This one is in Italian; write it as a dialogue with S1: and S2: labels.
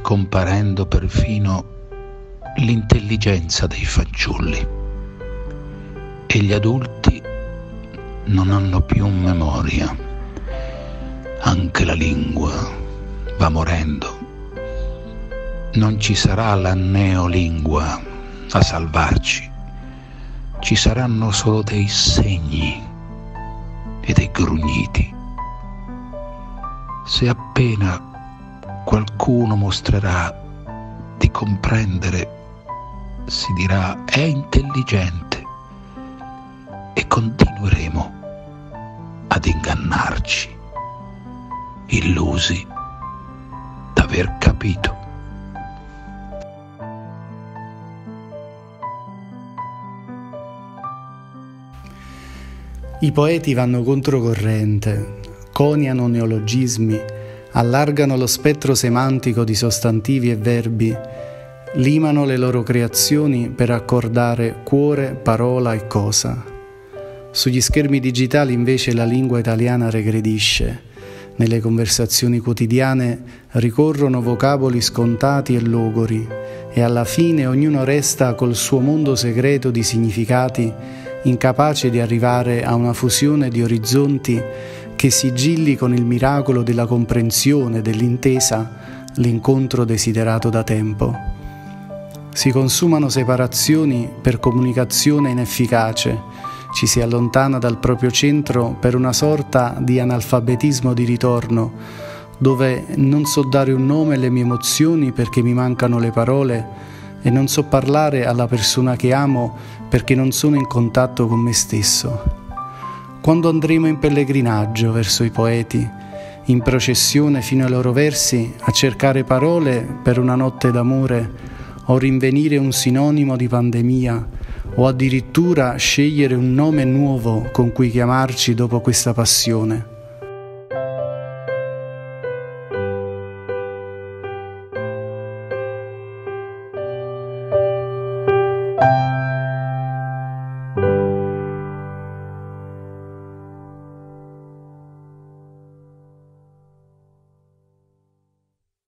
S1: comparendo perfino l'intelligenza dei fanciulli e gli adulti non hanno più memoria. Anche la lingua va morendo. Non ci sarà la neolingua a salvarci. Ci saranno solo dei segni e dei grugniti. Se appena qualcuno mostrerà di comprendere, si dirà è intelligente e continueremo ad ingannarci, illusi d'aver capito.
S2: I poeti vanno controcorrente, coniano neologismi, allargano lo spettro semantico di sostantivi e verbi, limano le loro creazioni per accordare cuore, parola e cosa. Sugli schermi digitali invece la lingua italiana regredisce. Nelle conversazioni quotidiane ricorrono vocaboli scontati e logori e alla fine ognuno resta col suo mondo segreto di significati incapace di arrivare a una fusione di orizzonti che sigilli con il miracolo della comprensione, dell'intesa, l'incontro desiderato da tempo. Si consumano separazioni per comunicazione inefficace, ci si allontana dal proprio centro per una sorta di analfabetismo di ritorno, dove non so dare un nome alle mie emozioni perché mi mancano le parole e non so parlare alla persona che amo perché non sono in contatto con me stesso. Quando andremo in pellegrinaggio verso i poeti, in processione fino ai loro versi, a cercare parole per una notte d'amore, o rinvenire un sinonimo di pandemia, o addirittura scegliere un nome nuovo con cui chiamarci dopo questa passione.